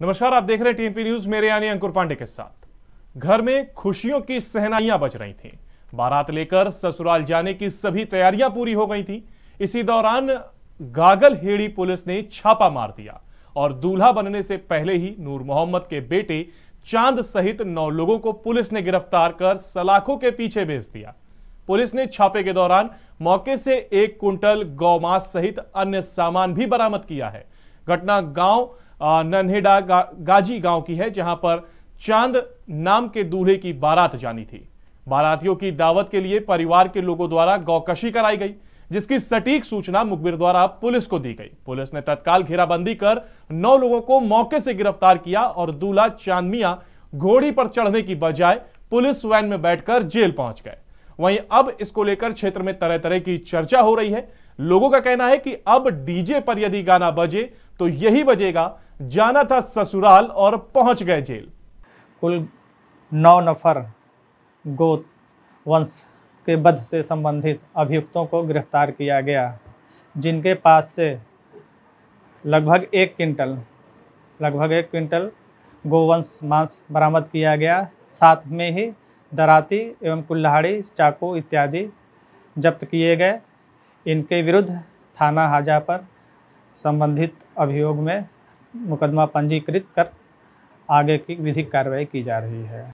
नमस्कार, आप देख रहे हैं टीएनपी न्यूज़। मेरे यानी अंकुर पांडे के साथ। घर में खुशियों की सहनाइयाँ बज रही थी। बारात लेकर ससुराल जाने की सभी तैयारियाँ पूरी हो गई थी। इसी दौरान गागल हेड़ी पुलिस ने छापा मार दिया और दूल्हा बनने से पहले ही नूर मोहम्मद के बेटे चाँद सहित नौ लोगों को पुलिस ने गिरफ़्तार कर सलाखों के पीछे भेज दिया। पुलिस ने छापे के दौरान मौके से एक कुंटल गौमांस सहित अन्य सामान भी बरामद किया है। घटना गाँव नन्हेडा गा, गाजी गाँव की है जहाँ पर चाँद नाम के दूल्हे की बारात जानी थी। बारातियों की दावत के लिए परिवार के लोगों द्वारा गौकशी कराई गई जिसकी सटीक सूचना मुखबिर द्वारा पुलिस को दी गई। पुलिस ने तत्काल घेराबंदी कर नौ लोगों को मौके से गिरफ़्तार किया और दूल्हा चाँद मिया घोड़ी पर चढ़ने की बजाय पुलिस वैन में बैठकर जेल पहुँच गए। वहीं अब इसको लेकर क्षेत्र में तरह तरह की चर्चा हो रही है। लोगों का कहना है कि अब डीजे पर यदि गाना बजे तो यही बजेगा, जाना था ससुराल और पहुँच गए जेल। कुल नौ नफर गोत वंश के वध से संबंधित अभियुक्तों को गिरफ़्तार किया गया, जिनके पास से लगभग एक क्विंटल, लगभग एक क्विंटल गोवंश मांस बरामद किया गया। साथ में ही दराती एवं कुल्हाड़ी, चाकू इत्यादि जब्त किए गए। इनके विरुद्ध थाना हाजा पर संबंधित अभियोग में मुकदमा पंजीकृत कर आगे की विधिक कार्रवाई की जा रही है।